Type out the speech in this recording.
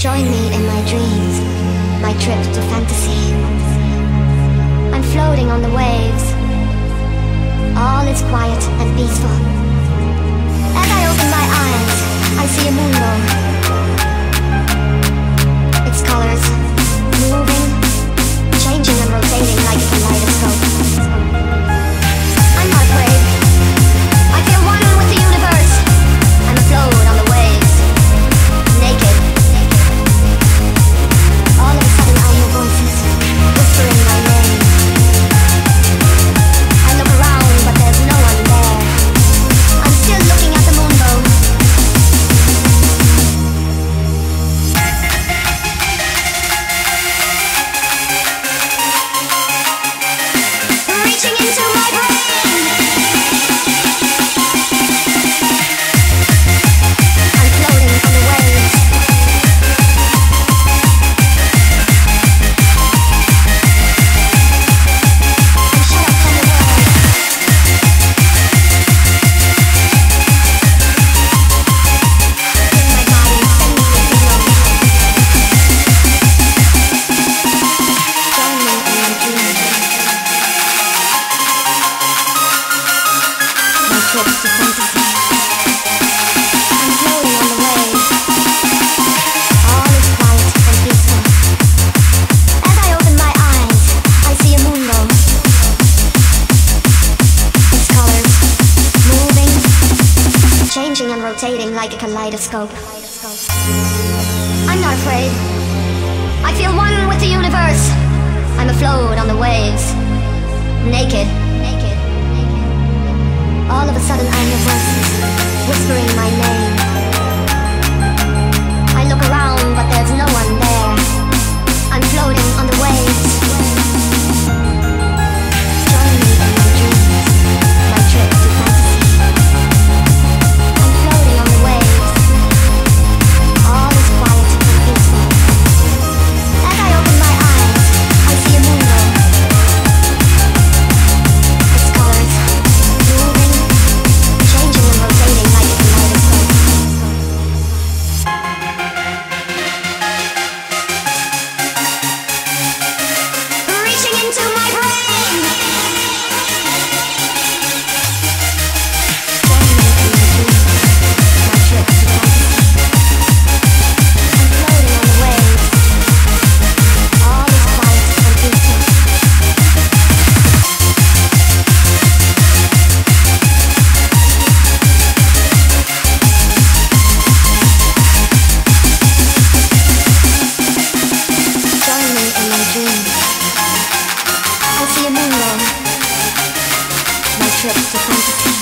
Join me in my dreams, my trip to fantasy. I'm floating on the waves. All is quiet and peaceful. I changing and rotating like a kaleidoscope. I'm not afraid. I feel one with the universe. I'm afloat on the waves. Naked. Naked. All of a sudden I hear voices whispering my name. trips to think